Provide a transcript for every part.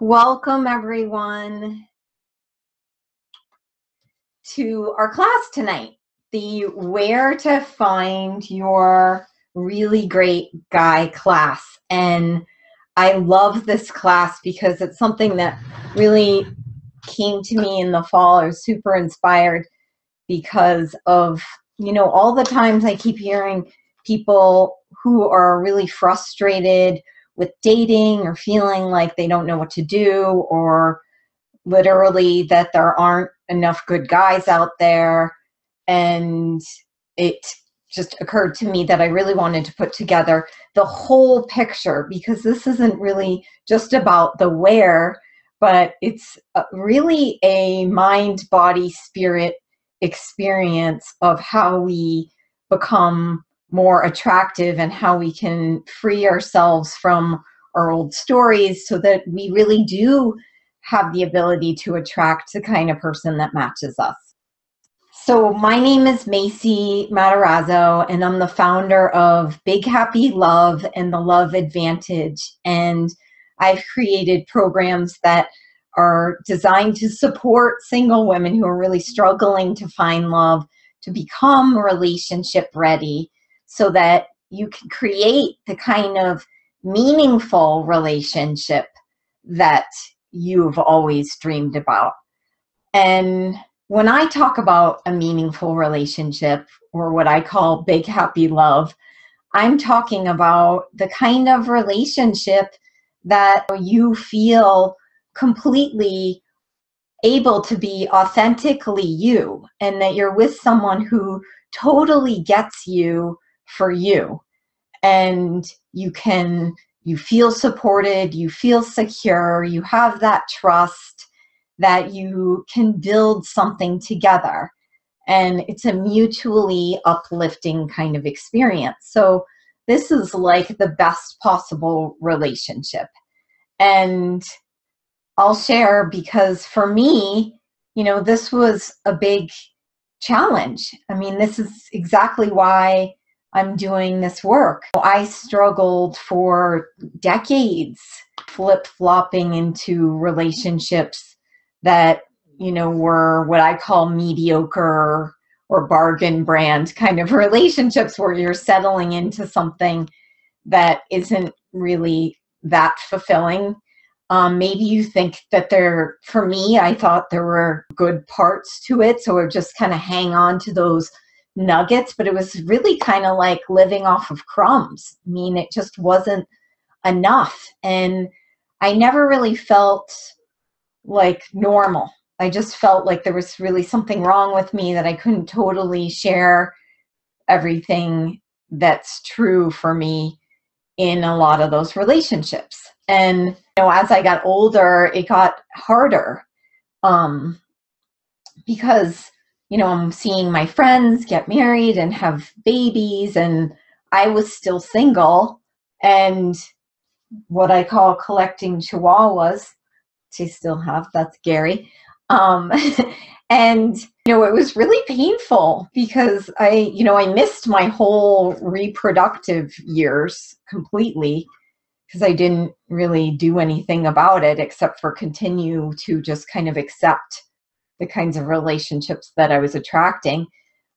Welcome, everyone, to our class tonight the Where to Find Your Really Great Guy class. And I love this class because it's something that really came to me in the fall. I was super inspired because of, you know, all the times I keep hearing people who are really frustrated with dating or feeling like they don't know what to do or literally that there aren't enough good guys out there. And it just occurred to me that I really wanted to put together the whole picture because this isn't really just about the where, but it's really a mind, body, spirit experience of how we become more attractive and how we can free ourselves from our old stories so that we really do have the ability to attract the kind of person that matches us. So, my name is Macy Matarazzo, and I'm the founder of Big Happy Love and the Love Advantage. And I've created programs that are designed to support single women who are really struggling to find love to become relationship ready so that you can create the kind of meaningful relationship that you've always dreamed about. And when I talk about a meaningful relationship or what I call big happy love, I'm talking about the kind of relationship that you feel completely able to be authentically you and that you're with someone who totally gets you for you and you can you feel supported, you feel secure, you have that trust that you can build something together. And it's a mutually uplifting kind of experience. So, this is like the best possible relationship. And I'll share because for me, you know, this was a big challenge. I mean, this is exactly why I'm doing this work. I struggled for decades flip flopping into relationships that, you know, were what I call mediocre or bargain brand kind of relationships where you're settling into something that isn't really that fulfilling. Um, maybe you think that there, for me, I thought there were good parts to it. So I just kind of hang on to those nuggets, but it was really kind of like living off of crumbs. I mean, it just wasn't enough. And I never really felt like normal. I just felt like there was really something wrong with me that I couldn't totally share everything that's true for me in a lot of those relationships. And you know, as I got older, it got harder um, because you know, I'm seeing my friends get married and have babies, and I was still single and what I call collecting chihuahuas to still have. That's Gary. Um, and, you know, it was really painful because I, you know, I missed my whole reproductive years completely because I didn't really do anything about it except for continue to just kind of accept the kinds of relationships that I was attracting.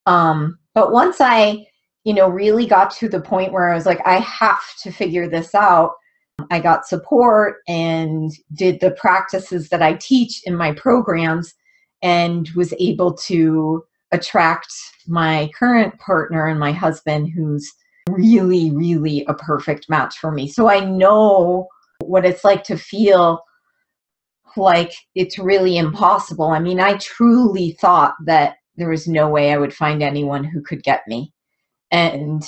Um, but once I, you know, really got to the point where I was like, I have to figure this out. I got support and did the practices that I teach in my programs and was able to attract my current partner and my husband who's really really a perfect match for me. So I know what it's like to feel like it's really impossible. I mean, I truly thought that there was no way I would find anyone who could get me. And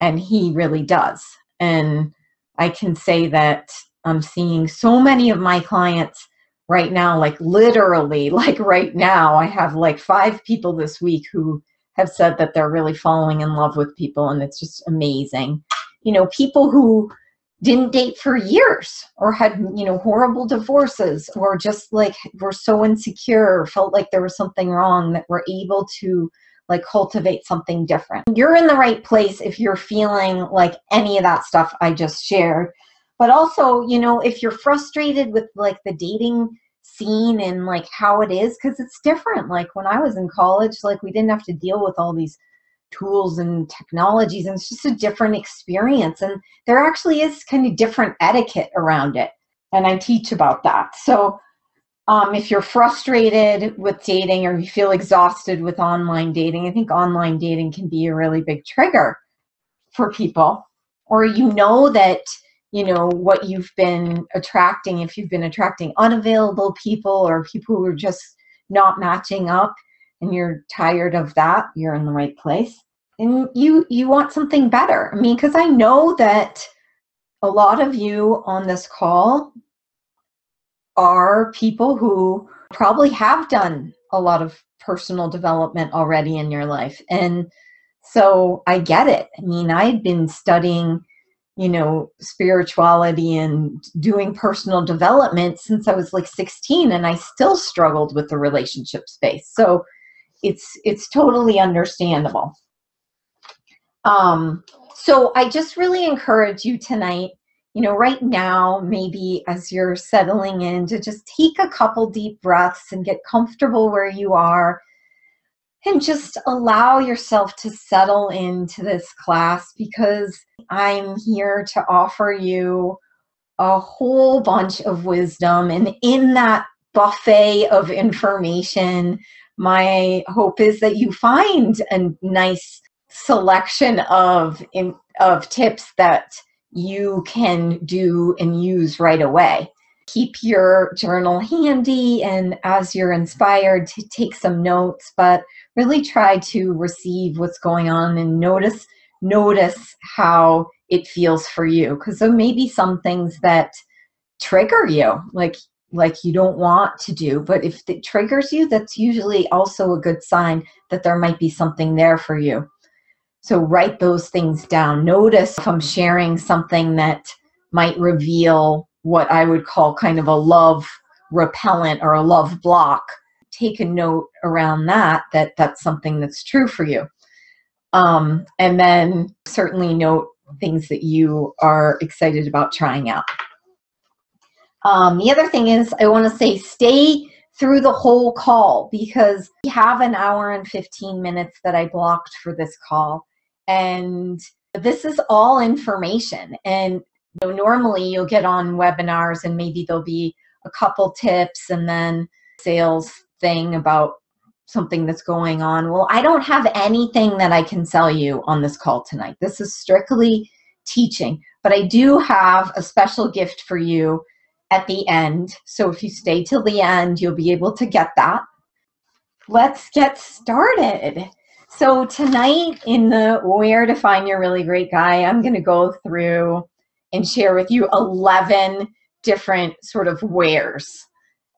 and he really does. And I can say that I'm seeing so many of my clients right now like literally like right now I have like 5 people this week who have said that they're really falling in love with people and it's just amazing. You know, people who didn't date for years or had you know horrible divorces or just like were so insecure felt like there was something wrong that were able to like cultivate something different. You're in the right place if you're feeling like any of that stuff i just shared. But also you know if you're frustrated with like the dating scene and like how it is because it's different. Like when i was in college like we didn't have to deal with all these tools and technologies and it's just a different experience. And there actually is kind of different etiquette around it and i teach about that. So um, if you're frustrated with dating or you feel exhausted with online dating i think online dating can be a really big trigger for people. Or you know that you know what you've been attracting if you've been attracting unavailable people or people who are just not matching up and you're tired of that you're in the right place and you you want something better. I mean because i know that a lot of you on this call are people who probably have done a lot of personal development already in your life. And so i get it. I mean i had been studying you know spirituality and doing personal development since i was like 16 and i still struggled with the relationship space. So it's it's totally understandable um so i just really encourage you tonight you know right now maybe as you're settling in to just take a couple deep breaths and get comfortable where you are and just allow yourself to settle into this class because I'm here to offer you a whole bunch of wisdom. And in that buffet of information, my hope is that you find a nice selection of, of tips that you can do and use right away. Keep your journal handy and as you're inspired to take some notes but really try to receive what's going on and notice notice how it feels for you. Because there may be some things that trigger you like like you don't want to do but if it triggers you that's usually also a good sign that there might be something there for you so write those things down notice if i'm sharing something that might reveal what I would call kind of a love repellent or a love block, take a note around that, that that's something that's true for you. Um, and then certainly note things that you are excited about trying out. Um, the other thing is, I want to say stay through the whole call because we have an hour and 15 minutes that I blocked for this call. And this is all information. And know, normally you'll get on webinars and maybe there'll be a couple tips and then sales thing about something that's going on. Well, I don't have anything that I can sell you on this call tonight. This is strictly teaching, but I do have a special gift for you at the end. So if you stay till the end, you'll be able to get that. Let's get started. So tonight in the where to find your really great guy, I'm going to go through and share with you 11 different sort of wheres.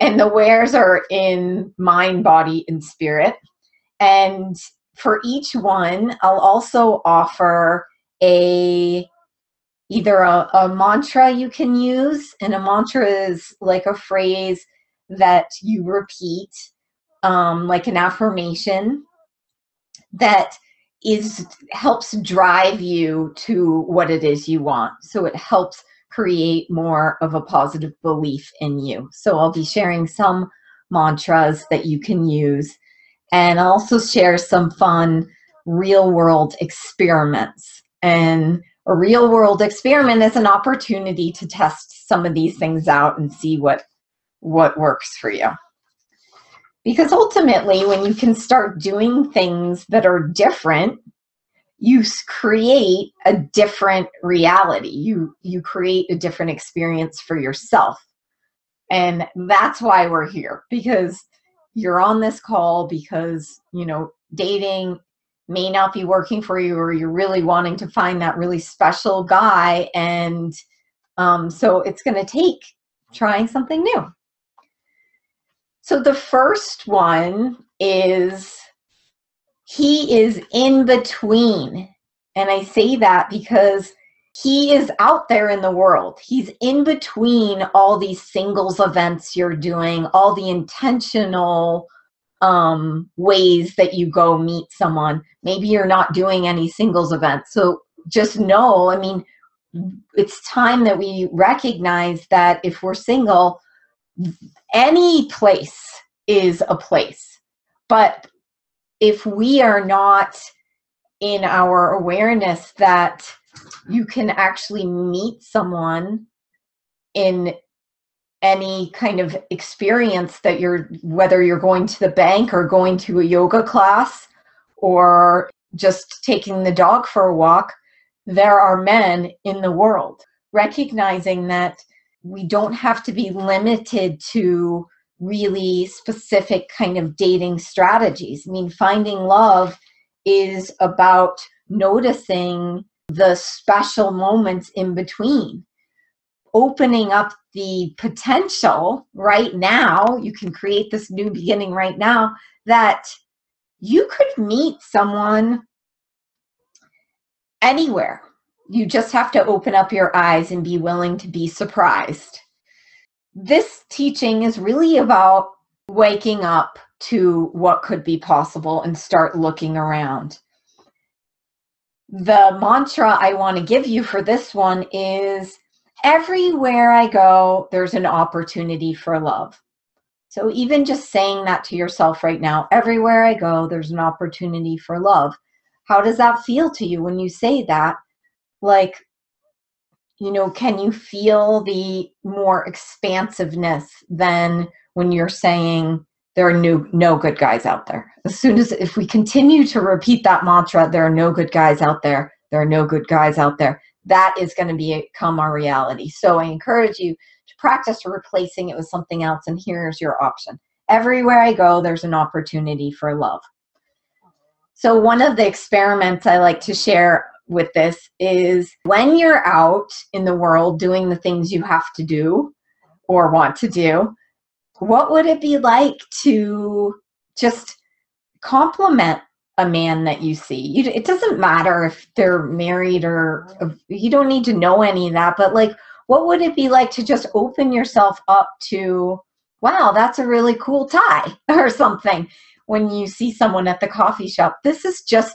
And the wheres are in mind, body, and spirit. And for each one, I'll also offer a either a, a mantra you can use, and a mantra is like a phrase that you repeat, um, like an affirmation that is helps drive you to what it is you want. So it helps create more of a positive belief in you. So I'll be sharing some mantras that you can use and also share some fun real world experiments. And a real world experiment is an opportunity to test some of these things out and see what what works for you. Because ultimately, when you can start doing things that are different, you create a different reality. You you create a different experience for yourself. And that's why we're here because you're on this call because, you know, dating may not be working for you or you're really wanting to find that really special guy and um, so it's going to take trying something new so the first one is he is in between. And I say that because he is out there in the world. He's in between all these singles events you're doing, all the intentional um, ways that you go meet someone. Maybe you're not doing any singles events. So just know, I mean, it's time that we recognize that if we're single, any place is a place. But if we are not in our awareness that you can actually meet someone in any kind of experience that you're whether you're going to the bank or going to a yoga class or just taking the dog for a walk there are men in the world recognizing that we don't have to be limited to really specific kind of dating strategies. I mean finding love is about noticing the special moments in between. Opening up the potential right now you can create this new beginning right now that you could meet someone anywhere you just have to open up your eyes and be willing to be surprised this teaching is really about waking up to what could be possible and start looking around the mantra I want to give you for this one is everywhere I go, there's an opportunity for love. So even just saying that to yourself right now, everywhere I go, there's an opportunity for love. How does that feel to you when you say that? Like, you know, can you feel the more expansiveness than when you're saying there are no, no good guys out there? As soon as, if we continue to repeat that mantra, there are no good guys out there, there are no good guys out there, that is going to become our reality. So I encourage you to practice replacing it with something else, and here's your option. Everywhere I go, there's an opportunity for love. So, one of the experiments I like to share with this is when you're out in the world doing the things you have to do or want to do, what would it be like to just compliment a man that you see. You, it doesn't matter if they're married or you don't need to know any of that, but like, what would it be like to just open yourself up to, wow, that's a really cool tie or something when you see someone at the coffee shop? This is just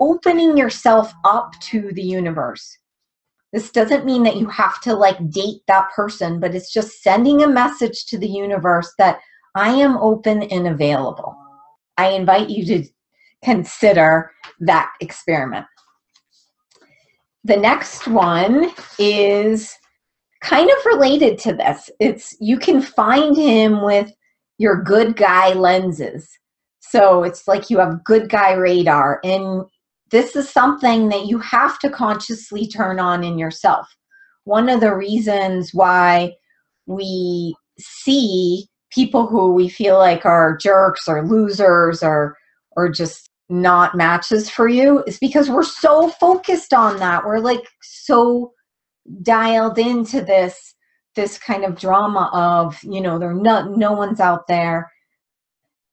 opening yourself up to the universe. This doesn't mean that you have to like date that person, but it's just sending a message to the universe that I am open and available. I invite you to consider that experiment. The next one is kind of related to this. It's you can find him with your good guy lenses. So it's like you have good guy radar and this is something that you have to consciously turn on in yourself. One of the reasons why we see people who we feel like are jerks or losers or or just not matches for you is because we're so focused on that. We're like so dialed into this this kind of drama of, you know, there no no one's out there.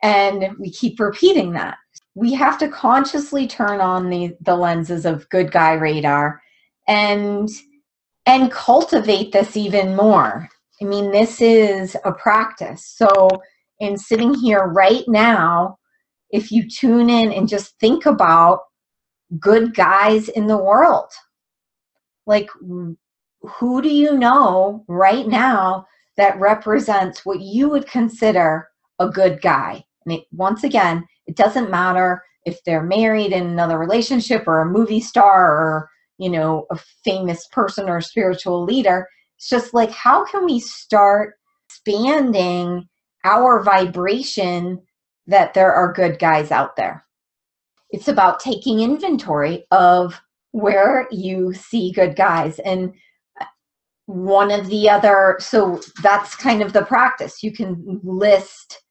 And we keep repeating that. We have to consciously turn on the the lenses of good guy radar and and cultivate this even more. I mean, this is a practice. So in sitting here right now, if you tune in and just think about good guys in the world. Like, who do you know right now that represents what you would consider a good guy? And it, once again, it doesn't matter if they're married in another relationship or a movie star or, you know, a famous person or a spiritual leader. It's just like, how can we start expanding our vibration that there are good guys out there. It's about taking inventory of where you see good guys. And one of the other, so that's kind of the practice. You can list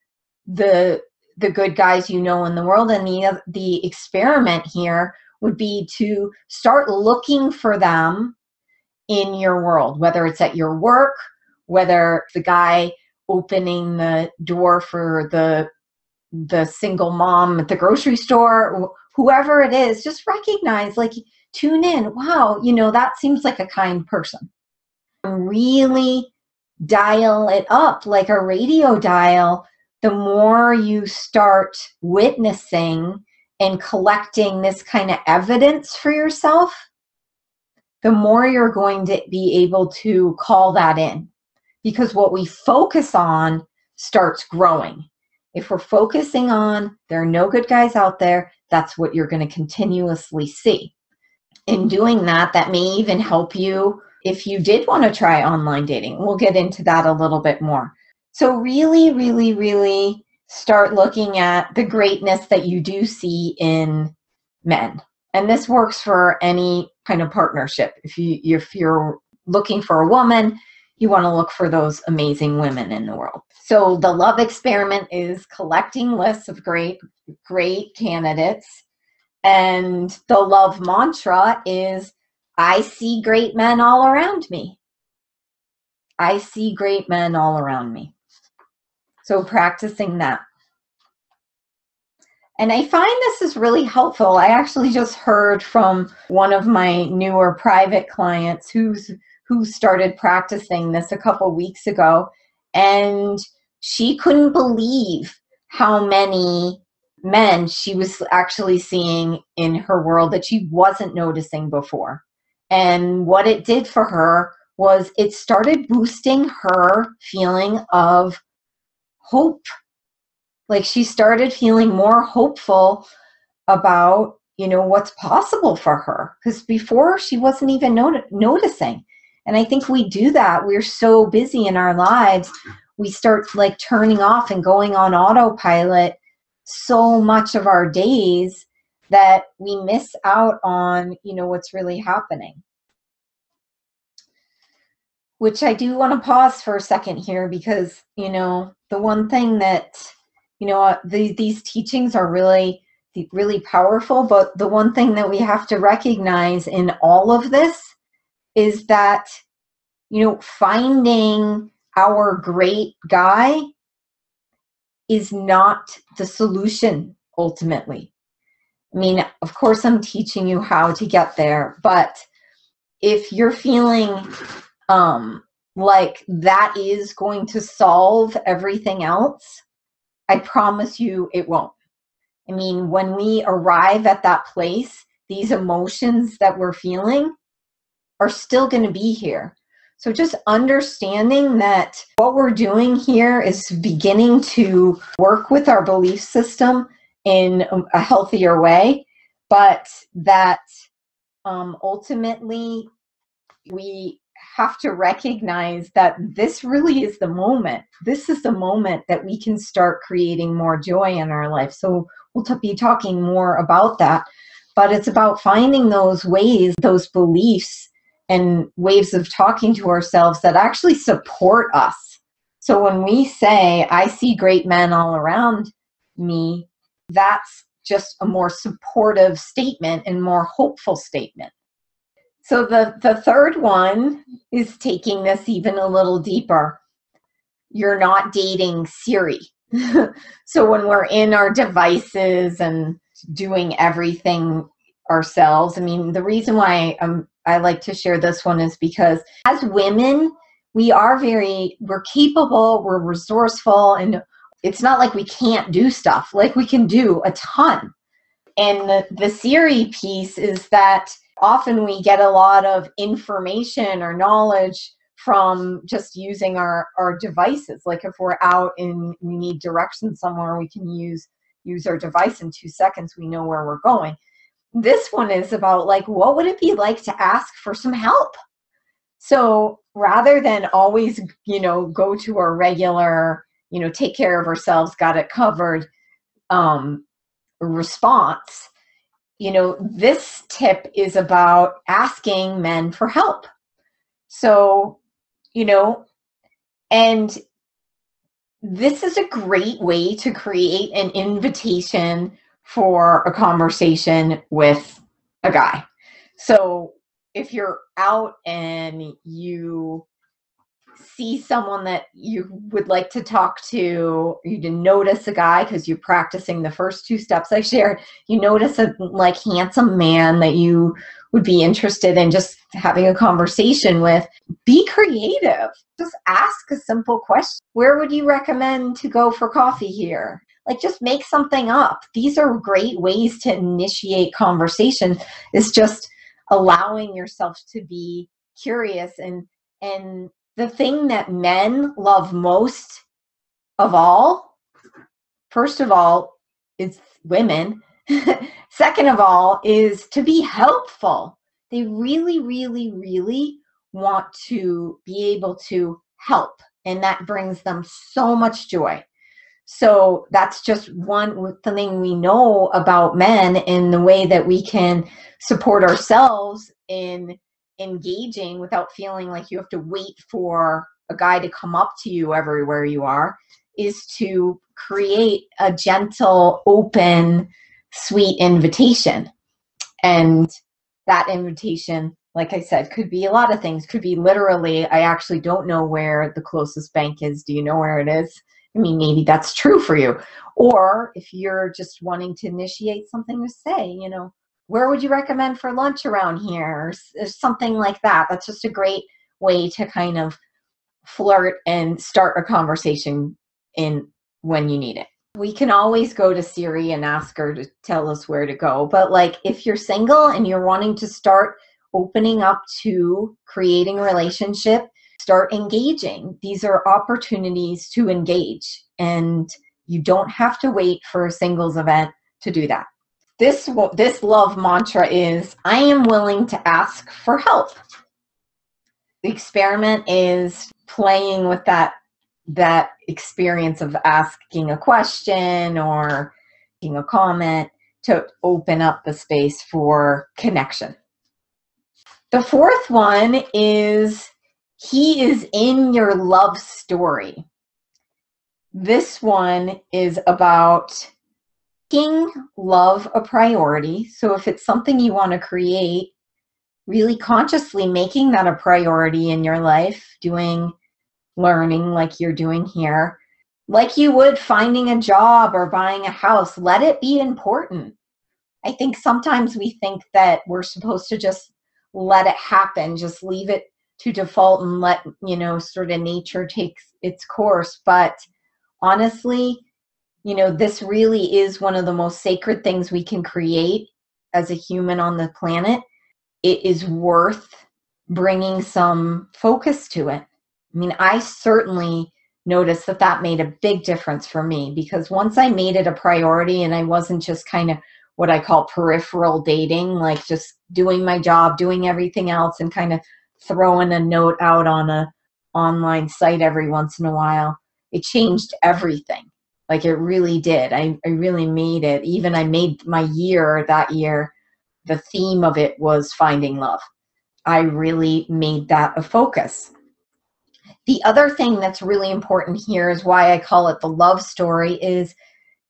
the the good guys you know in the world and the the experiment here would be to start looking for them in your world whether it's at your work whether the guy opening the door for the the single mom at the grocery store, whoever it is, just recognize, like, tune in. Wow, you know, that seems like a kind person. Really dial it up like a radio dial. The more you start witnessing and collecting this kind of evidence for yourself, the more you're going to be able to call that in. Because what we focus on starts growing. If we're focusing on there are no good guys out there, that's what you're going to continuously see. In doing that, that may even help you if you did want to try online dating. We'll get into that a little bit more. So, really, really, really start looking at the greatness that you do see in men. And this works for any kind of partnership. If you if you're looking for a woman, you want to look for those amazing women in the world. So the love experiment is collecting lists of great great candidates and the love mantra is I see great men all around me. I see great men all around me. So practicing that. And I find this is really helpful. I actually just heard from one of my newer private clients who's who started practicing this a couple weeks ago and she couldn't believe how many men she was actually seeing in her world that she wasn't noticing before. And what it did for her was it started boosting her feeling of hope. Like she started feeling more hopeful about, you know, what's possible for her. Because before she wasn't even not- noticing. And I think we do that. We're so busy in our lives. We start like turning off and going on autopilot so much of our days that we miss out on, you know, what's really happening. Which I do want to pause for a second here because, you know, the one thing that, you know, the, these teachings are really, really powerful, but the one thing that we have to recognize in all of this is that, you know, finding our great guy is not the solution ultimately. I mean, of course, I'm teaching you how to get there, but if you're feeling um, like that is going to solve everything else, I promise you it won't. I mean, when we arrive at that place, these emotions that we're feeling are still going to be here. So just understanding that what we're doing here is beginning to work with our belief system in a healthier way, but that um, ultimately we have to recognize that this really is the moment. This is the moment that we can start creating more joy in our life. So we'll t- be talking more about that. But it's about finding those ways, those beliefs and ways of talking to ourselves that actually support us. So when we say, I see great men all around me, that's just a more supportive statement and more hopeful statement. So the, the third one is taking this even a little deeper. You're not dating Siri. so when we're in our devices and doing everything ourselves, I mean, the reason why I'm um, I like to share this one is because as women, we are very, we're capable, we're resourceful, and it's not like we can't do stuff. Like we can do a ton. And the, the Siri piece is that often we get a lot of information or knowledge from just using our, our devices. Like if we're out and we need directions somewhere, we can use use our device in two seconds, we know where we're going. This one is about like what would it be like to ask for some help? So rather than always you know go to our regular you know take care of ourselves got it covered um response you know this tip is about asking men for help so you know and this is a great way to create an invitation for a conversation with a guy. So if you're out and you see someone that you would like to talk to, you to notice a guy because you're practicing the first two steps I shared, you notice a like handsome man that you would be interested in just having a conversation with, be creative. Just ask a simple question. Where would you recommend to go for coffee here? like just make something up these are great ways to initiate conversation it's just allowing yourself to be curious and and the thing that men love most of all first of all is women. Second of all is to be helpful. They really really really want to be able to help and that brings them so much joy. So that's just one thing we know about men in the way that we can support ourselves in engaging without feeling like you have to wait for a guy to come up to you everywhere you are is to create a gentle, open, sweet invitation. And that invitation, like I said, could be a lot of things. Could be literally, I actually don't know where the closest bank is. Do you know where it is? I mean, maybe that's true for you. Or if you're just wanting to initiate something to say, you know, where would you recommend for lunch around here? Or something like that. That's just a great way to kind of flirt and start a conversation in when you need it. We can always go to Siri and ask her to tell us where to go. But like if you're single and you're wanting to start opening up to creating a relationship, start engaging. These are opportunities to engage, and you don't have to wait for a singles event to do that. This this love mantra is I am willing to ask for help. The experiment is playing with that that experience of asking a question or making a comment to open up the space for connection. The fourth one is he is in your love story. This one is about making love a priority. So if it's something you want to create, really consciously making that a priority in your life, doing learning like you're doing here, like you would finding a job or buying a house, let it be important. I think sometimes we think that we're supposed to just let it happen, just leave it to default and let you know sort of nature takes its course but honestly you know this really is one of the most sacred things we can create as a human on the planet. It is worth bringing some focus to it. I mean i certainly noticed that that made a big difference for me because once i made it a priority and i wasn't just kind of what i call peripheral dating like just doing my job doing everything else and kind of throwing a note out on a online site every once in a while it changed everything like it really did. I, I really made it. Even i made my year that year the theme of it was finding love. I really made that a focus. The other thing that's really important here is why i call it the love story is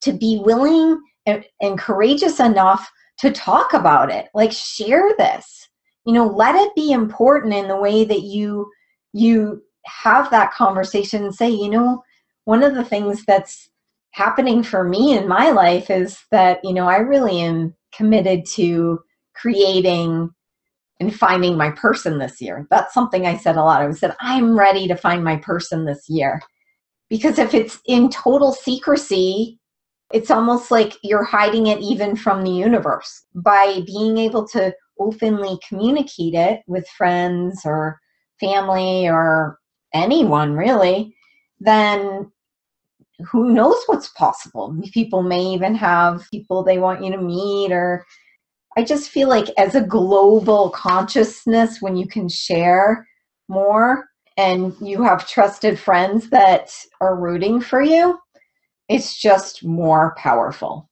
to be willing and, and courageous enough to talk about it. Like share this. You know let it be important in the way that you you have that conversation and say you know one of the things that's happening for me in my life is that you know i really am committed to creating and finding my person this year. That's something i said a lot. I said i'm ready to find my person this year. Because if it's in total secrecy it's almost like you're hiding it even from the universe. By being able to openly communicate it with friends or family or anyone really, then who knows what's possible? People may even have people they want you to meet, or I just feel like as a global consciousness, when you can share more and you have trusted friends that are rooting for you, it's just more powerful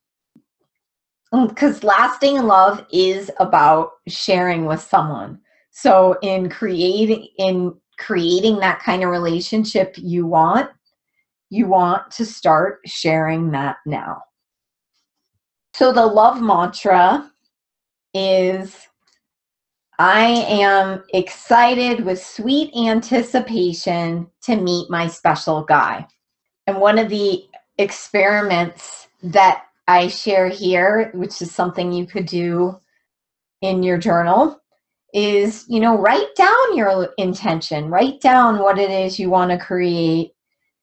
because mm, lasting love is about sharing with someone so in creating in creating that kind of relationship you want you want to start sharing that now so the love mantra is I am excited with sweet anticipation to meet my special guy. And one of the experiments that I share here, which is something you could do in your journal, is you know write down your intention, write down what it is you want to create,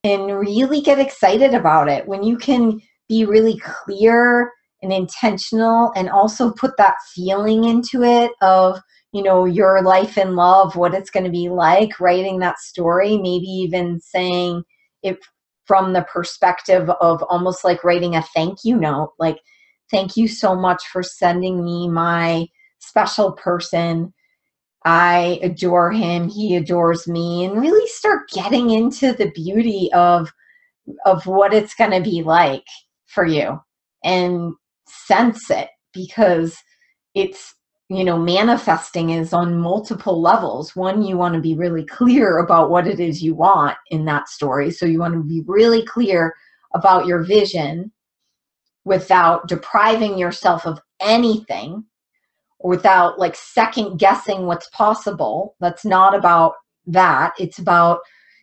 and really get excited about it. When you can be really clear and intentional and also put that feeling into it of you know your life in love what it's going to be like writing that story maybe even saying it from the perspective of almost like writing a thank you note like thank you so much for sending me my special person i adore him. He adores me and really start getting into the beauty of of what it's going to be like for you and sense it because it's you know manifesting is on multiple levels. One you want to be really clear about what it is you want in that story. So you want to be really clear about your vision without depriving yourself of anything without like second guessing what's possible. That's not about that. It's about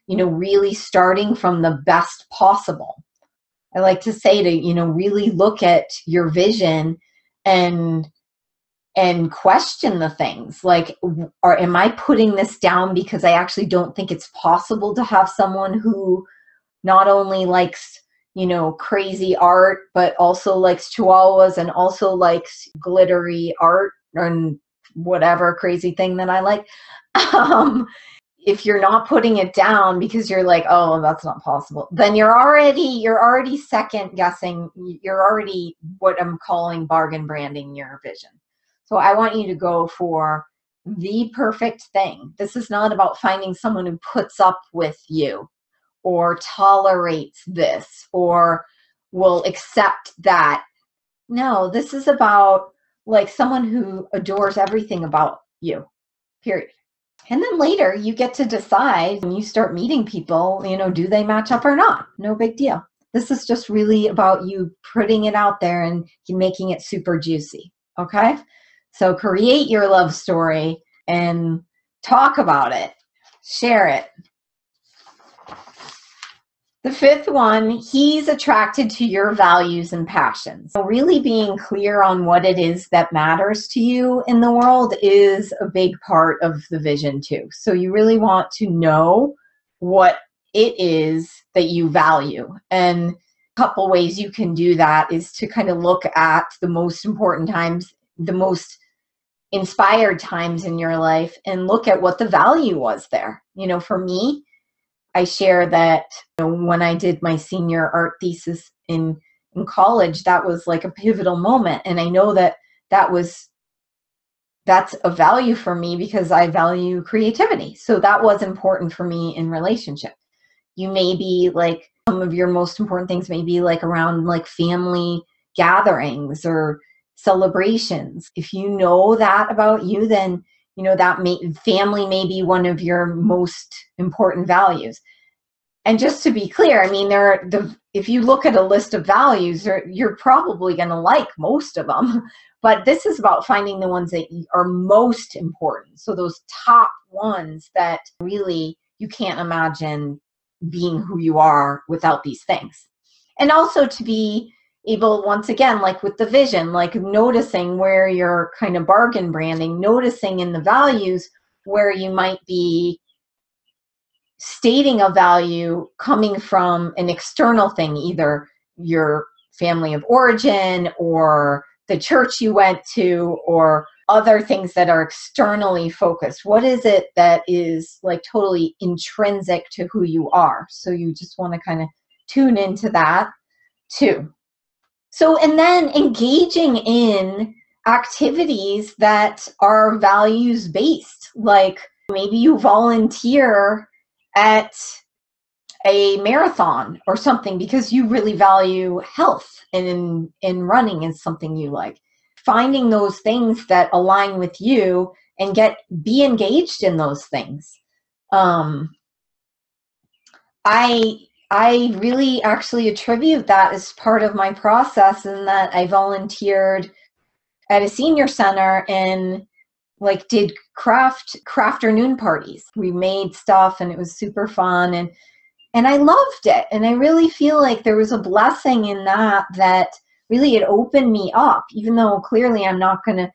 you know really starting from the best possible. I like to say to, you know, really look at your vision and and question the things. Like or am i putting this down because i actually don't think it's possible to have someone who not only likes you know crazy art but also likes chihuahuas and also likes glittery art and whatever crazy thing that i like. Um if you're not putting it down because you're like oh that's not possible then you're already you're already second guessing you're already what i'm calling bargain branding your vision. So i want you to go for the perfect thing. This is not about finding someone who puts up with you or tolerates this or will accept that. No this is about like someone who adores everything about you period and then later you get to decide when you start meeting people, you know, do they match up or not? No big deal. This is just really about you putting it out there and making it super juicy. Okay? So create your love story and talk about it, share it. The fifth one, he's attracted to your values and passions. So, really being clear on what it is that matters to you in the world is a big part of the vision, too. So, you really want to know what it is that you value. And a couple ways you can do that is to kind of look at the most important times, the most inspired times in your life, and look at what the value was there. You know, for me, I share that you know, when I did my senior art thesis in in college, that was like a pivotal moment, and I know that that was that's a value for me because I value creativity. So that was important for me in relationship. You may be like some of your most important things may be like around like family gatherings or celebrations. If you know that about you, then you know that may, family may be one of your most important values. And just to be clear i mean there are the if you look at a list of values you're probably going to like most of them but this is about finding the ones that are most important. So those top ones that really you can't imagine being who you are without these things. And also to be able once again like with the vision like noticing where you're kind of bargain branding noticing in the values where you might be stating a value coming from an external thing either your family of origin or the church you went to or other things that are externally focused. What is it that is like totally intrinsic to who you are? So you just want to kind of tune into that too so, and then engaging in activities that are values based, like maybe you volunteer at a marathon or something because you really value health and in, in running is something you like. Finding those things that align with you and get be engaged in those things. Um, I I really actually attribute that as part of my process in that I volunteered at a senior center and like did craft crafternoon parties. We made stuff and it was super fun and and I loved it. And I really feel like there was a blessing in that that really it opened me up even though clearly I'm not to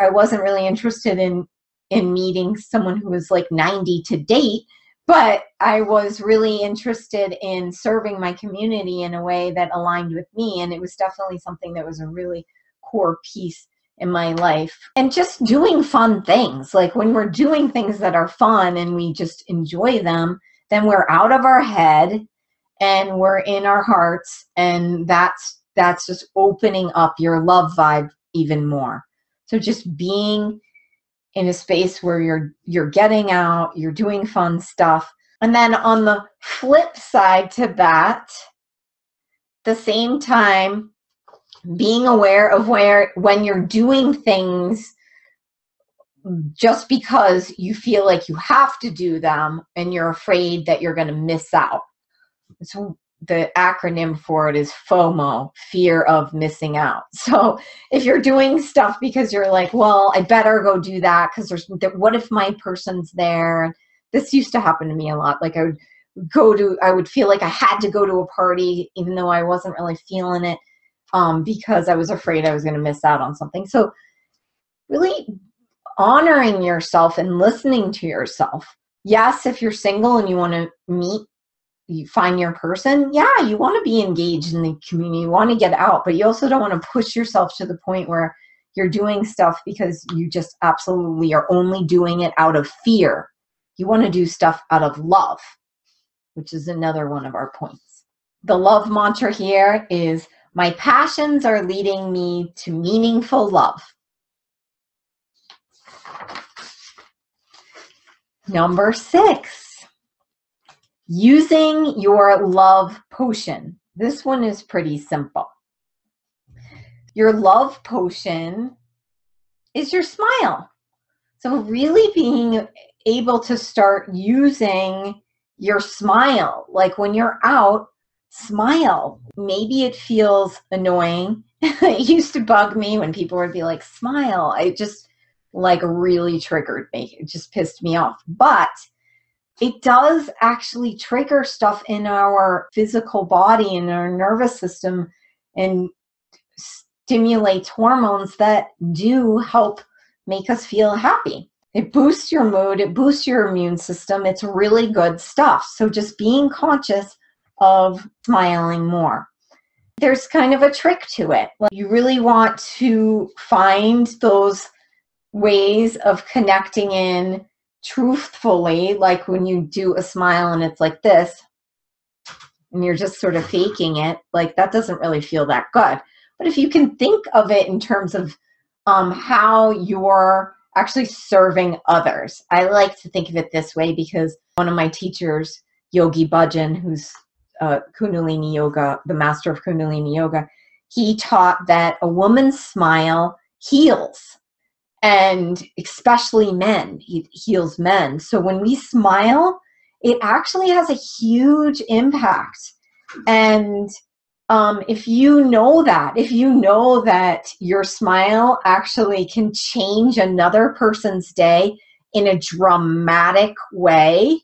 I wasn't really interested in in meeting someone who was like 90 to date but I was really interested in serving my community in a way that aligned with me. And it was definitely something that was a really core piece in my life. And just doing fun things. Like when we're doing things that are fun and we just enjoy them, then we're out of our head and we're in our hearts. And that's that's just opening up your love vibe even more. So just being in a space where you're you're getting out, you're doing fun stuff. And then on the flip side to that, the same time being aware of where when you're doing things just because you feel like you have to do them and you're afraid that you're going to miss out. So the acronym for it is FOMO, fear of missing out. So if you're doing stuff because you're like, well, I better go do that because there's what if my person's there? This used to happen to me a lot. Like I would go to, I would feel like I had to go to a party even though I wasn't really feeling it um, because I was afraid I was going to miss out on something. So really honoring yourself and listening to yourself. Yes, if you're single and you want to meet you find your person, yeah, you want to be engaged in the community, you want to get out, but you also don't want to push yourself to the point where you're doing stuff because you just absolutely are only doing it out of fear. You want to do stuff out of love, which is another one of our points. The love mantra here is my passions are leading me to meaningful love. Number six, Using your love potion. This one is pretty simple. Your love potion is your smile. So, really being able to start using your smile. Like when you're out, smile. Maybe it feels annoying. it used to bug me when people would be like, smile. It just like really triggered me. It just pissed me off. But it does actually trigger stuff in our physical body and our nervous system and stimulates hormones that do help make us feel happy. It boosts your mood, it boosts your immune system. It's really good stuff. So just being conscious of smiling more. There's kind of a trick to it. Like you really want to find those ways of connecting in truthfully, like when you do a smile and it's like this, and you're just sort of faking it, like that doesn't really feel that good. But if you can think of it in terms of um, how you're actually serving others, I like to think of it this way because one of my teachers, Yogi Bhajan, who's uh, Kundalini Yoga, the master of Kundalini Yoga, he taught that a woman's smile heals and especially men it heals men. So when we smile it actually has a huge impact. And um, if you know that if you know that your smile actually can change another person's day in a dramatic way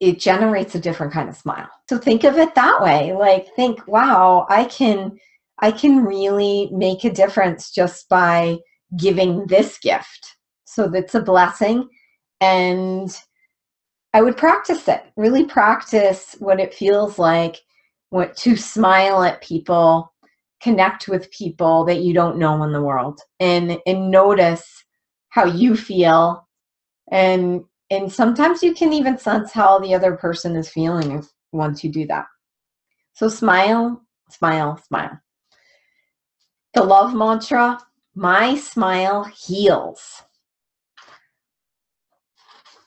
it generates a different kind of smile. So think of it that way. Like think wow i can i can really make a difference just by giving this gift. So that's a blessing. And I would practice it, really practice what it feels like what, to smile at people, connect with people that you don't know in the world, and, and notice how you feel. And, and sometimes you can even sense how the other person is feeling once you do that. So smile, smile, smile. The love mantra my smile heals.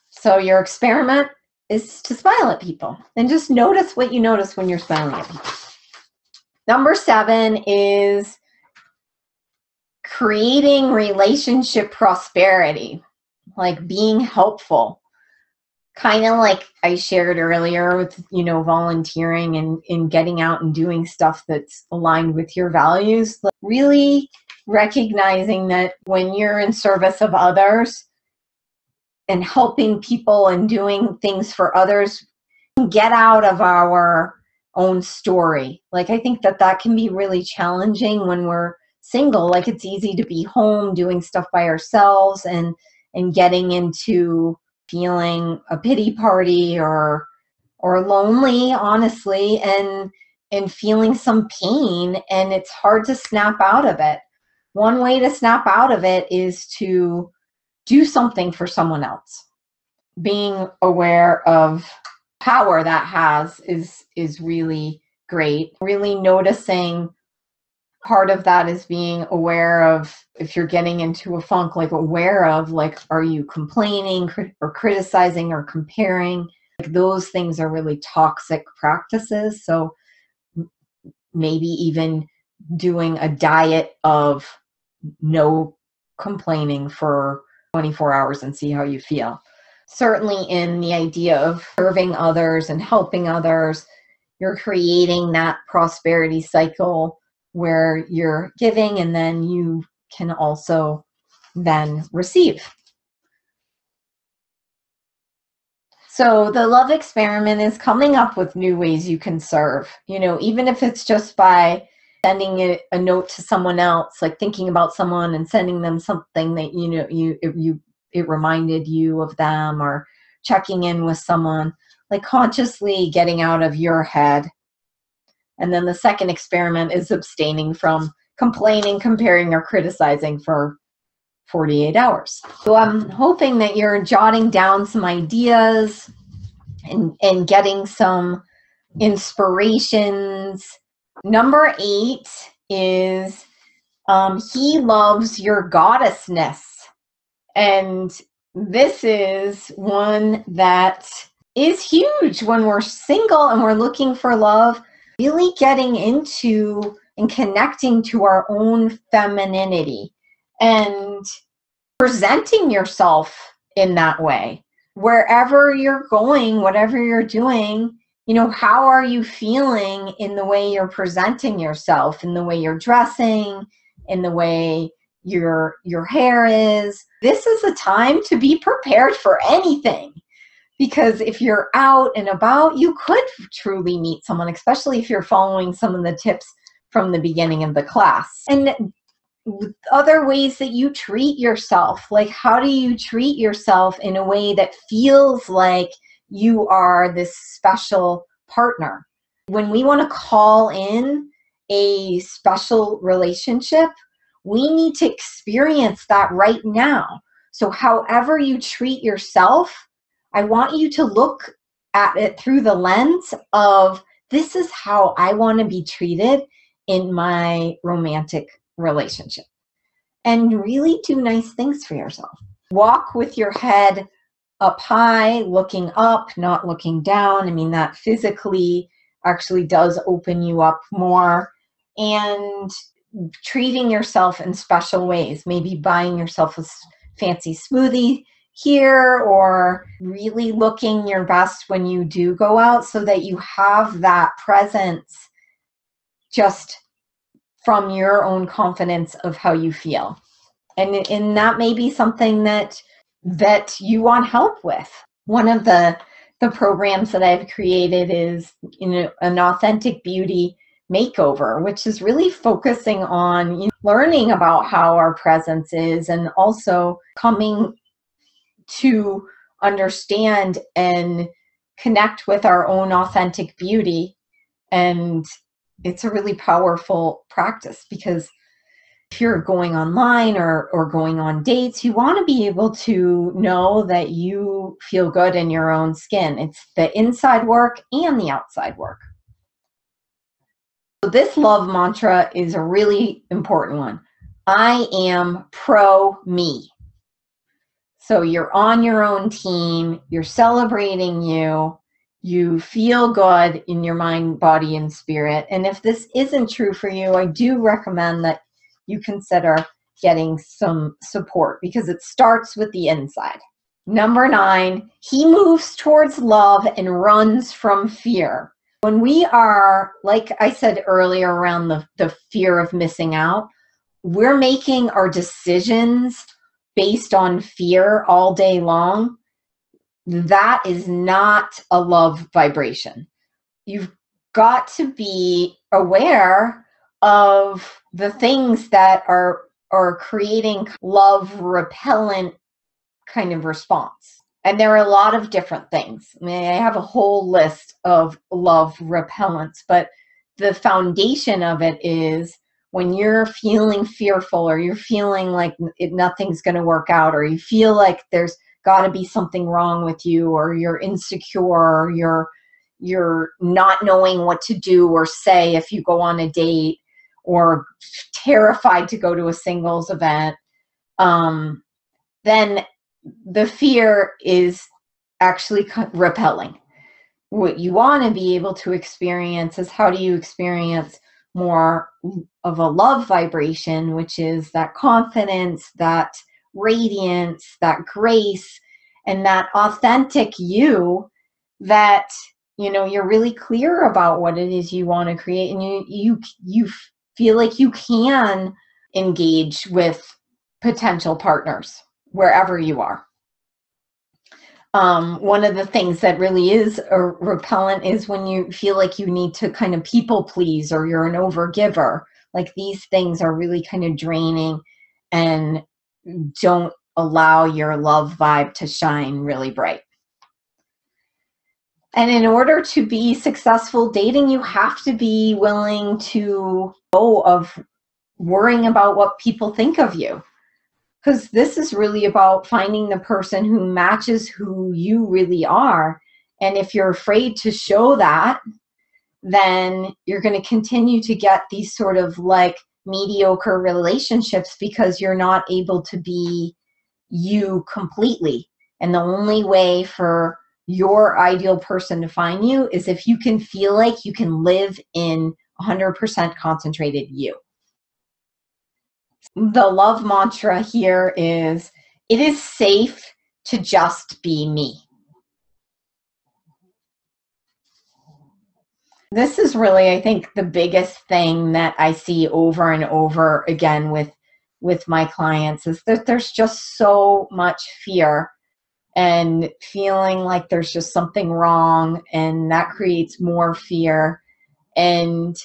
So your experiment is to smile at people and just notice what you notice when you're smiling at people. Number seven is creating relationship prosperity, like being helpful. Kind of like I shared earlier with, you know, volunteering and, and getting out and doing stuff that's aligned with your values. Like really recognizing that when you're in service of others and helping people and doing things for others, get out of our own story. Like, I think that that can be really challenging when we're single. Like, it's easy to be home doing stuff by ourselves and and getting into feeling a pity party or or lonely honestly and and feeling some pain and it's hard to snap out of it one way to snap out of it is to do something for someone else. Being aware of power that has is is really great. Really noticing part of that is being aware of if you're getting into a funk like aware of like are you complaining or criticizing or comparing? Like those things are really toxic practices. So maybe even doing a diet of no complaining for 24 hours and see how you feel certainly in the idea of serving others and helping others you're creating that prosperity cycle where you're giving and then you can also then receive. So the love experiment is coming up with new ways you can serve, you know, even if it's just by sending a, a note to someone else, like thinking about someone and sending them something that, you know, you, it, you, it reminded you of them or checking in with someone, like consciously getting out of your head and then the second experiment is abstaining from complaining, comparing, or criticizing for 48 hours. So I'm hoping that you're jotting down some ideas and, and getting some inspirations. Number eight is um, he loves your goddessness. And this is one that is huge when we're single and we're looking for love really getting into and connecting to our own femininity and presenting yourself in that way. Wherever you're going, whatever you're doing, you know, how are you feeling in the way you're presenting yourself, in the way you're dressing, in the way your your hair is. This is a time to be prepared for anything because if you're out and about, you could truly meet someone, especially if you're following some of the tips from the beginning of the class. And other ways that you treat yourself, like how do you treat yourself in a way that feels like you are this special partner? When we want to call in a special relationship, we need to experience that right now. So, however you treat yourself, I want you to look at it through the lens of this is how I want to be treated in my romantic relationship. And really do nice things for yourself. Walk with your head up high, looking up, not looking down. I mean, that physically actually does open you up more. And treating yourself in special ways, maybe buying yourself a fancy smoothie here or really looking your best when you do go out so that you have that presence just from your own confidence of how you feel and and that may be something that that you want help with one of the the programs that i've created is you know an authentic beauty makeover which is really focusing on you know, learning about how our presence is and also coming to understand and connect with our own authentic beauty. And it's a really powerful practice because if you're going online or, or going on dates, you want to be able to know that you feel good in your own skin. It's the inside work and the outside work. So this love mantra is a really important one. I am pro me. So you're on your own team, you're celebrating you, you feel good in your mind, body, and spirit. And if this isn't true for you, I do recommend that you consider getting some support because it starts with the inside. Number nine, he moves towards love and runs from fear. When we are, like I said earlier, around the, the fear of missing out, we're making our decisions based on fear all day long, that is not a love vibration. You've got to be aware of the things that are are creating love repellent kind of response. and there are a lot of different things. I mean, I have a whole list of love repellents, but the foundation of it is when you're feeling fearful or you're feeling like it, nothing's going to work out or you feel like there's got to be something wrong with you or you're insecure or you're you're not knowing what to do or say if you go on a date or terrified to go to a singles event um, then the fear is actually repelling. What you want to be able to experience is how do you experience more of a love vibration, which is that confidence, that radiance, that grace, and that authentic you that you know you're really clear about what it is you want to create and you you you feel like you can engage with potential partners wherever you are. Um, one of the things that really is a repellent is when you feel like you need to kind of people please or you're an overgiver. Like these things are really kind of draining and don't allow your love vibe to shine really bright. And in order to be successful dating, you have to be willing to go of worrying about what people think of you because this is really about finding the person who matches who you really are. And if you're afraid to show that, then you're going to continue to get these sort of like mediocre relationships because you're not able to be you completely. And the only way for your ideal person to find you is if you can feel like you can live in 100% concentrated you the love mantra here is it is safe to just be me. This is really, I think, the biggest thing that I see over and over again with with my clients is that there's just so much fear and feeling like there's just something wrong and that creates more fear and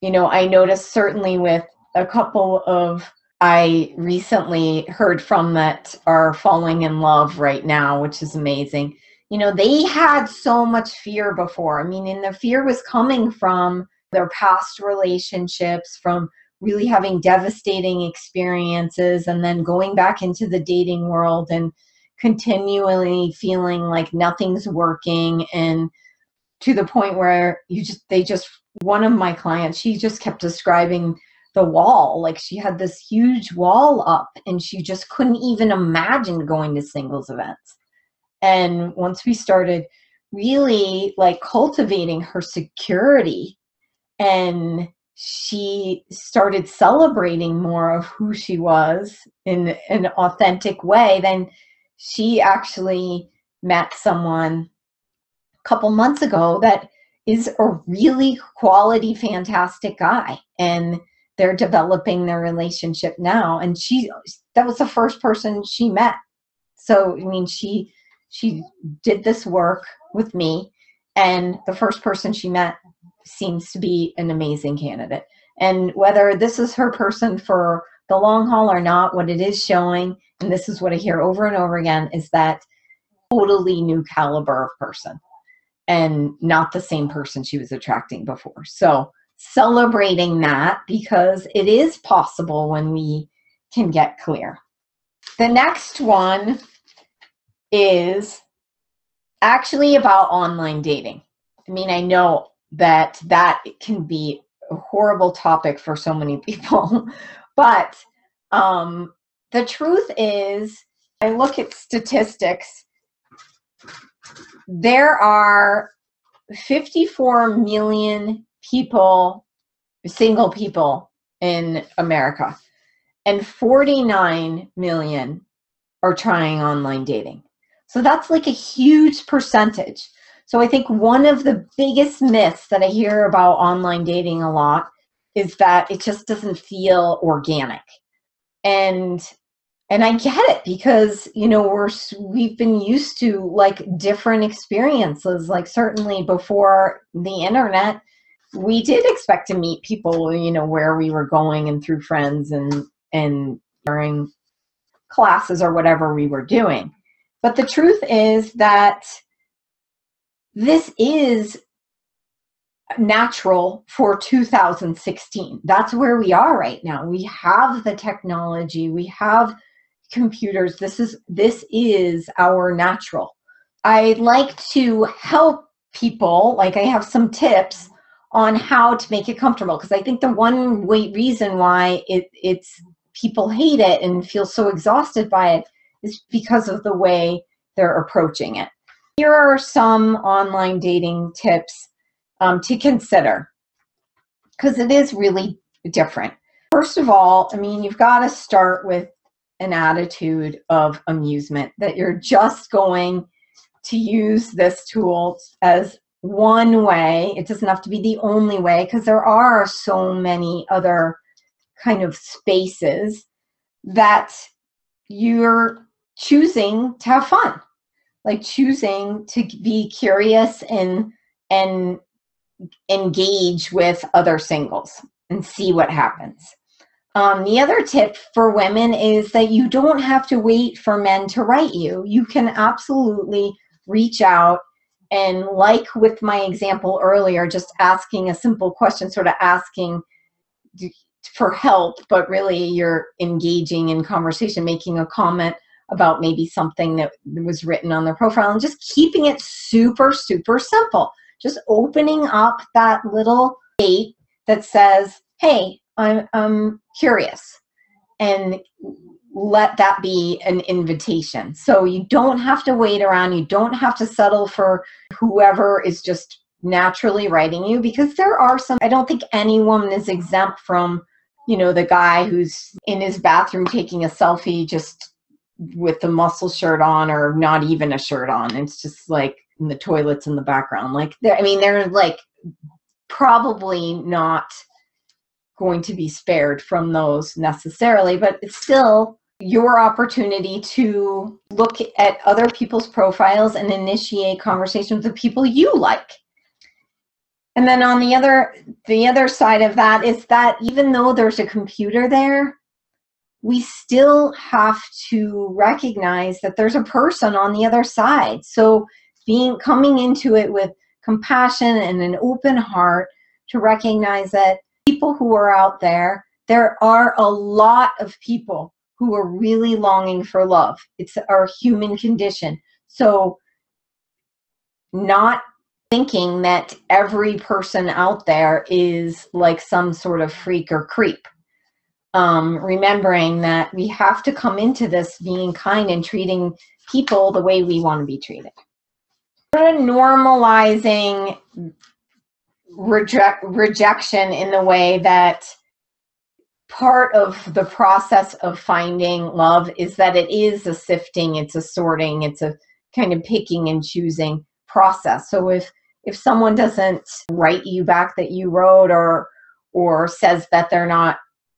you know i noticed certainly with a couple of I recently heard from that are falling in love right now, which is amazing. You know, they had so much fear before. I mean, and the fear was coming from their past relationships, from really having devastating experiences, and then going back into the dating world and continually feeling like nothing's working and to the point where you just they just one of my clients she just kept describing the wall. Like she had this huge wall up and she just couldn't even imagine going to singles events. And once we started really like cultivating her security and she started celebrating more of who she was in an authentic way, then she actually met someone a couple months ago that is a really quality, fantastic guy. And they're developing their relationship now and she that was the first person she met so i mean she she did this work with me and the first person she met seems to be an amazing candidate and whether this is her person for the long haul or not what it is showing and this is what i hear over and over again is that totally new caliber of person and not the same person she was attracting before so celebrating that because it is possible when we can get clear. The next one is actually about online dating. I mean, I know that that can be a horrible topic for so many people, but um, the truth is, I look at statistics, there are 54 million people, single people in America, and 49 million are trying online dating. So that's like a huge percentage. So I think one of the biggest myths that I hear about online dating a lot is that it just doesn't feel organic. And and I get it because you know we're we've been used to like different experiences like certainly before the internet we did expect to meet people, you know, where we were going and through friends and and during classes or whatever we were doing. But the truth is that this is natural for 2016. That's where we are right now. We have the technology, we have computers. This is this is our natural. I like to help people, like I have some tips on how to make it comfortable because I think the one way, reason why it it's people hate it and feel so exhausted by it is because of the way they're approaching it. Here are some online dating tips um, to consider because it is really different. First of all, I mean, you've got to start with an attitude of amusement that you're just going to use this tool as one way. It doesn't have to be the only way because there are so many other kind of spaces that you're choosing to have fun like choosing to be curious and and engage with other singles and see what happens. Um, the other tip for women is that you don't have to wait for men to write you. You can absolutely reach out and like with my example earlier just asking a simple question sort of asking for help but really you're engaging in conversation making a comment about maybe something that was written on their profile and just keeping it super super simple just opening up that little gate that says hey i'm, I'm curious and let that be an invitation. So you don't have to wait around. You don't have to settle for whoever is just naturally writing you because there are some, I don't think any woman is exempt from, you know, the guy who's in his bathroom taking a selfie just with the muscle shirt on or not even a shirt on. It's just like in the toilets in the background. Like, I mean, they're like probably not going to be spared from those necessarily, but it's still your opportunity to look at other people's profiles and initiate conversations with people you like. And then on the other the other side of that is that even though there's a computer there, we still have to recognize that there's a person on the other side. So being coming into it with compassion and an open heart to recognize that people who are out there, there are a lot of people who are really longing for love. It's our human condition. So, not thinking that every person out there is like some sort of freak or creep. Um, remembering that we have to come into this being kind and treating people the way we want to be treated. Normalizing reject, rejection in the way that part of the process of finding love is that it is a sifting, it's a sorting, it's a kind of picking and choosing process. So if if someone doesn't write you back that you wrote or or says that they're not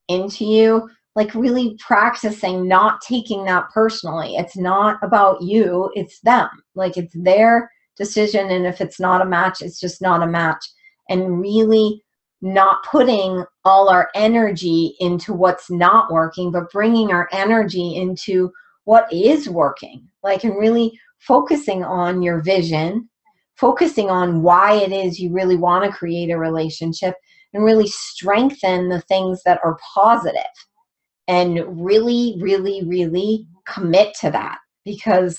into you, like really practicing not taking that personally. It's not about you, it's them. Like it's their decision and if it's not a match, it's just not a match. And really not putting all our energy into what's not working, but bringing our energy into what is working. Like, and really focusing on your vision, focusing on why it is you really want to create a relationship, and really strengthen the things that are positive and really, really, really commit to that. Because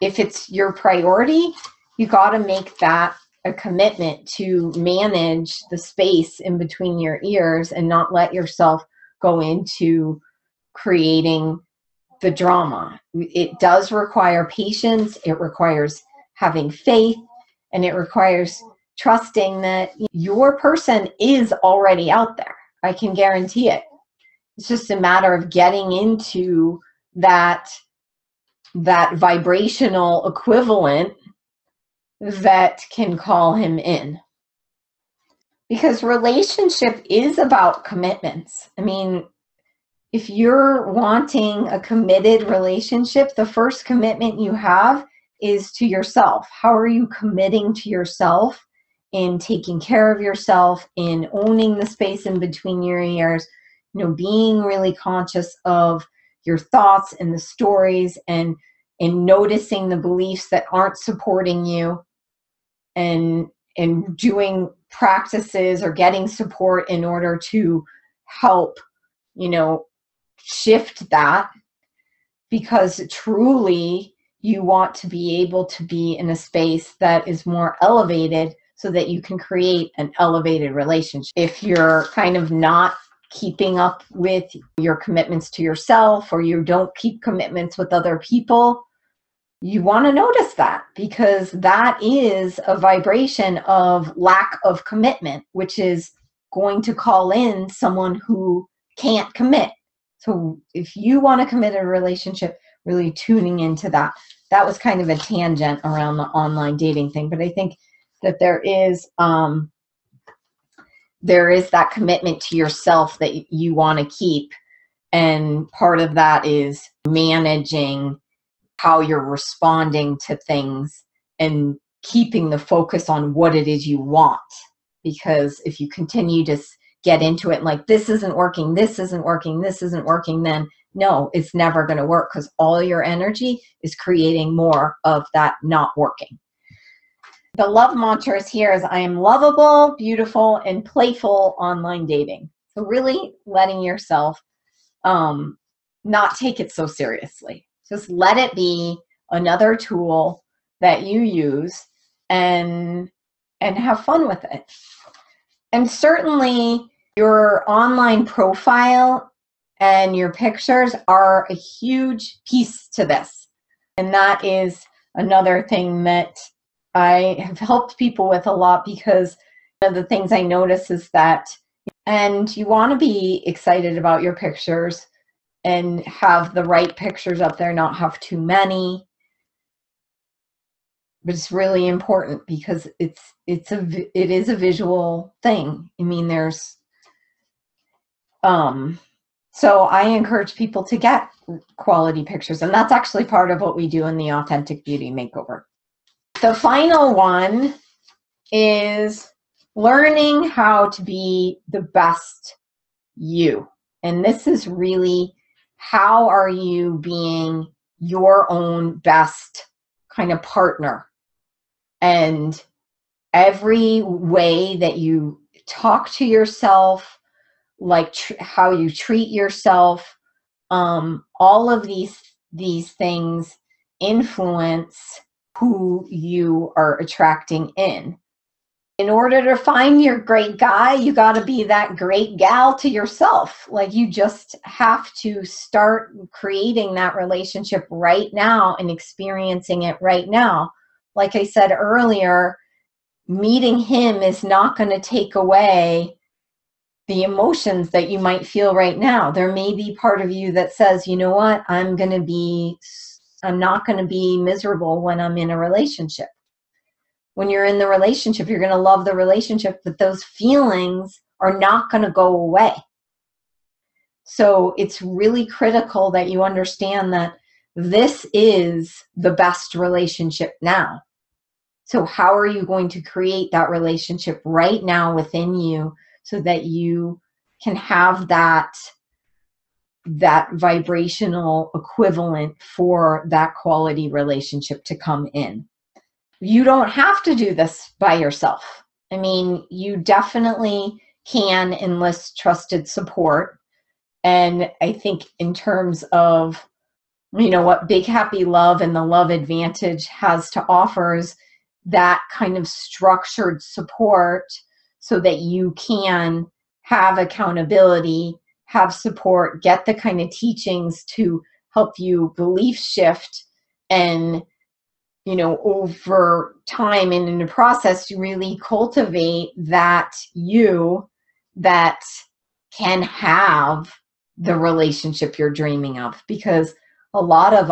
if it's your priority, you got to make that a commitment to manage the space in between your ears and not let yourself go into creating the drama. It does require patience, it requires having faith, and it requires trusting that your person is already out there. I can guarantee it. It's just a matter of getting into that that vibrational equivalent mm-hmm. that can call him in. Because relationship is about commitments. I mean, if you're wanting a committed relationship, the first commitment you have is to yourself. How are you committing to yourself in taking care of yourself, in owning the space in between your ears, you know, being really conscious of your thoughts and the stories and and noticing the beliefs that aren't supporting you and and doing practices or getting support in order to help you know shift that because truly you want to be able to be in a space that is more elevated so that you can create an elevated relationship. If you're kind of not keeping up with your commitments to yourself or you don't keep commitments with other people, you want to notice that because that is a vibration of lack of commitment, which is going to call in someone who can't commit. So if you want to commit a relationship, really tuning into that. That was kind of a tangent around the online dating thing, but I think that there is um, there is that commitment to yourself that you want to keep, and part of that is managing how you're responding to things and keeping the focus on what it is you want. Because if you continue to get into it like this isn't working, this isn't working, this isn't working, then no, it's never going to work because all your energy is creating more of that not working. The love mantra is here is I am lovable, beautiful, and playful online dating. So really letting yourself um, not take it so seriously. Just let it be another tool that you use and and have fun with it. And certainly your online profile and your pictures are a huge piece to this. And that is another thing that I have helped people with a lot because one of the things I notice is that, and you want to be excited about your pictures and have the right pictures up there, not have too many. But it's really important because it's it's a it is a visual thing. I mean, there's um so I encourage people to get quality pictures, and that's actually part of what we do in the Authentic Beauty Makeover. The final one is learning how to be the best you. And this is really how are you being your own best kind of partner? And every way that you talk to yourself, like tr- how you treat yourself um, all of these these things influence who you are attracting in in order to find your great guy you got to be that great gal to yourself like you just have to start creating that relationship right now and experiencing it right now like i said earlier meeting him is not going to take away the emotions that you might feel right now. There may be part of you that says, you know what, I'm going to be, I'm not going to be miserable when I'm in a relationship. When you're in the relationship, you're going to love the relationship, but those feelings are not going to go away. So it's really critical that you understand that this is the best relationship now. So, how are you going to create that relationship right now within you so that you can have that that vibrational equivalent for that quality relationship to come in. You don't have to do this by yourself. I mean, you definitely can enlist trusted support. And I think, in terms of you know what big happy love and the love advantage has to offer is that kind of structured support so that you can have accountability, have support, get the kind of teachings to help you belief shift and you know over time and in the process you really cultivate that you that can have the relationship you're dreaming of because a lot of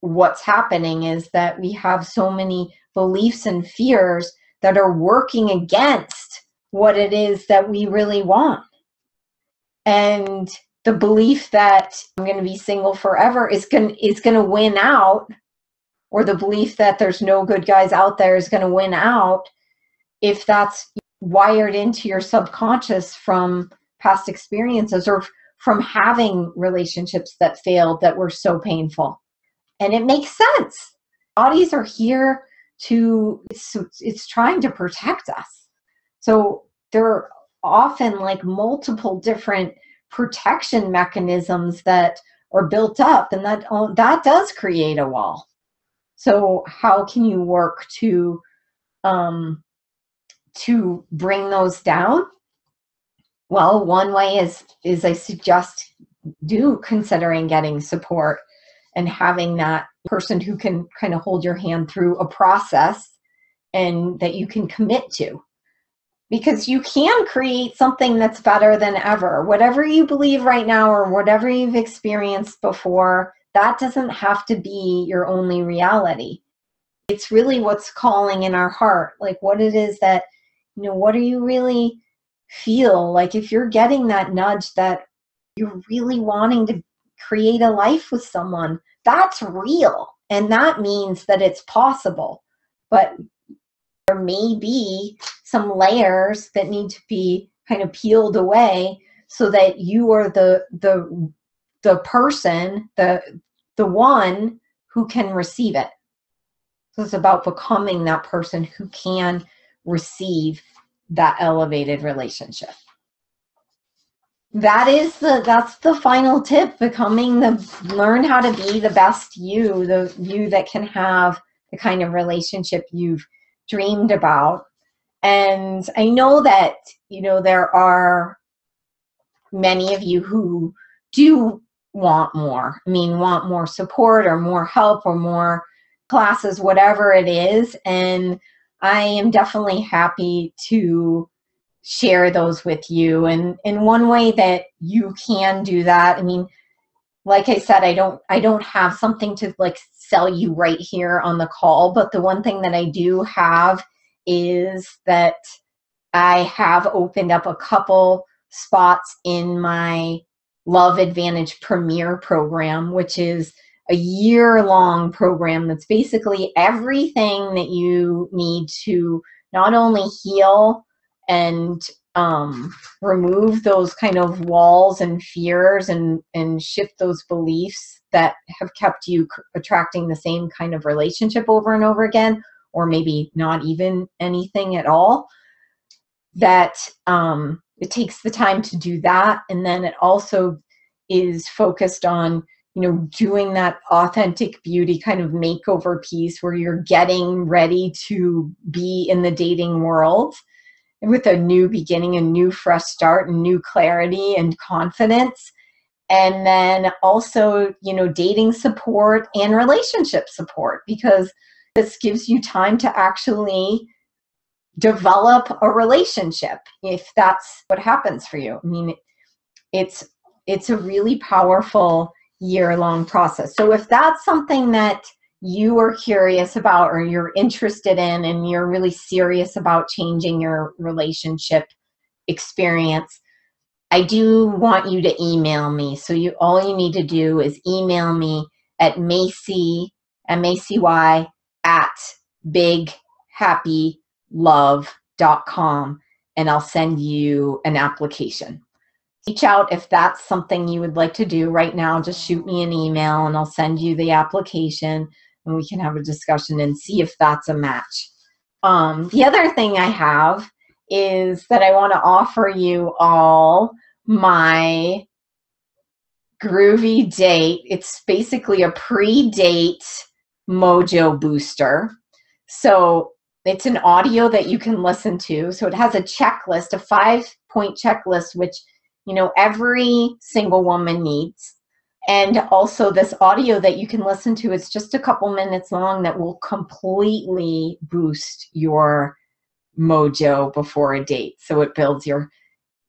what's happening is that we have so many beliefs and fears that are working against what it is that we really want. And the belief that I'm going to be single forever is going is going to win out or the belief that there's no good guys out there is going to win out if that's wired into your subconscious from past experiences or from having relationships that failed that were so painful And it makes sense. Bodies are here to, it's, it's trying to protect us. So there are often like multiple different protection mechanisms that are built up and that oh, that does create a wall so how can you work to um, to bring those down well one way is is i suggest do considering getting support and having that person who can kind of hold your hand through a process and that you can commit to because you can create something that's better than ever. Whatever you believe right now or whatever you've experienced before, that doesn't have to be your only reality. It's really what's calling in our heart, like what it is that, you know, what do you really feel? Like if you're getting that nudge that you're really wanting to create a life with someone, that's real. And that means that it's possible. But there may be some layers that need to be kind of peeled away so that you are the the the person the the one who can receive it so it's about becoming that person who can receive that elevated relationship that is the that's the final tip becoming the learn how to be the best you the you that can have the kind of relationship you've dreamed about. And I know that, you know, there are many of you who do want more. I mean, want more support or more help or more classes, whatever it is. And I am definitely happy to share those with you. And in one way that you can do that, I mean, like I said, I don't I don't have something to like sell you right here on the call, but the one thing that I do have is that I have opened up a couple spots in my Love Advantage Premier program, which is a year long program that's basically everything that you need to not only heal and um, remove those kind of walls and fears and and shift those beliefs that have kept you attracting the same kind of relationship over and over again or maybe not even anything at all that um, it takes the time to do that and then it also is focused on you know doing that authentic beauty kind of makeover piece where you're getting ready to be in the dating world with a new beginning, a new fresh start, and new clarity and confidence. And then also, you know, dating support and relationship support because this gives you time to actually develop a relationship if that's what happens for you. I mean, it's it's a really powerful year long process. So if that's something that you are curious about or you're interested in and you're really serious about changing your relationship experience i do want you to email me so you all you need to do is email me at macy m-a-c-y at bighappylove.com and i'll send you an application reach out if that's something you would like to do right now just shoot me an email and i'll send you the application and we can have a discussion and see if that's a match. Um, the other thing I have is that I want to offer you all my groovy date. It's basically a pre date mojo booster. So it's an audio that you can listen to. So it has a checklist, a five point checklist, which you know every single woman needs and also this audio that you can listen to it's just a couple minutes long that will completely boost your mojo before a date so it builds your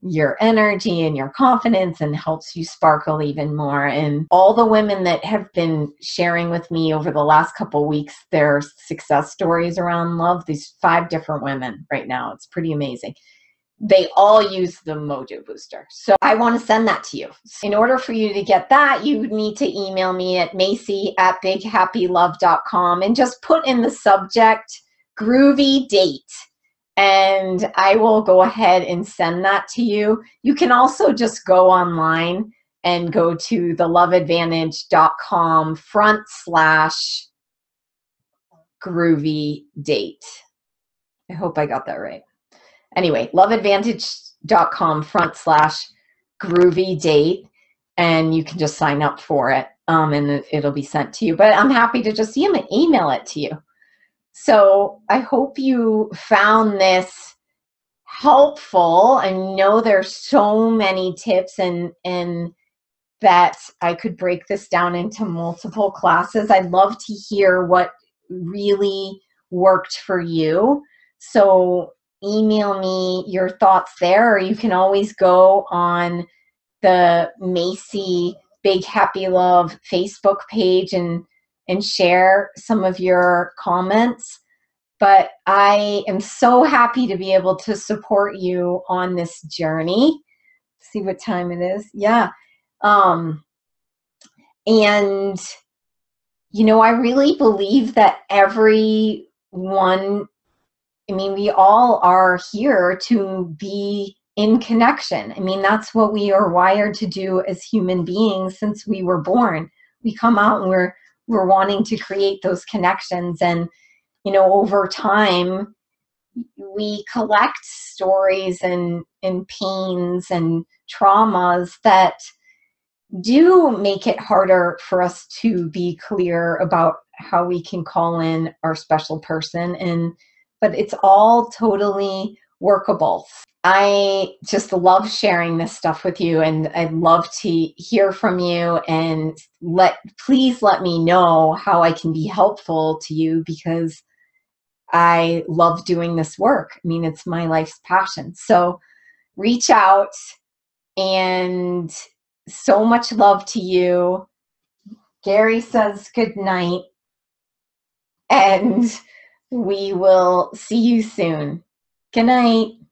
your energy and your confidence and helps you sparkle even more and all the women that have been sharing with me over the last couple weeks their success stories around love these five different women right now it's pretty amazing they all use the Mojo Booster. So I want to send that to you. In order for you to get that, you need to email me at macy at bighappylove.com and just put in the subject groovy date. And I will go ahead and send that to you. You can also just go online and go to the loveadvantage.com front slash groovy date. I hope I got that right. Anyway, loveadvantage.com front slash groovy date, and you can just sign up for it um, and it'll be sent to you. But I'm happy to just email it to you. So I hope you found this helpful. I know there's so many tips and and that I could break this down into multiple classes. I'd love to hear what really worked for you. So email me your thoughts there, or you can always go on the Macy Big Happy Love Facebook page and and share some of your comments. But I am so happy to be able to support you on this journey. See what time it is. Yeah. Um, and, you know, I really believe that everyone, I mean, we all are here to be in connection. I mean, that's what we are wired to do as human beings since we were born. We come out and we're we're wanting to create those connections. And you know over time we collect stories and and pains and traumas that do make it harder for us to be clear about how we can call in our special person. And but it's all totally workable I just love sharing this stuff with you and I'd love to hear from you and let please let me know how I can be helpful to you because I love doing this work. I mean, it's my life's passion. So reach out and so much love to you. Gary says good night and we will see you soon. Good night.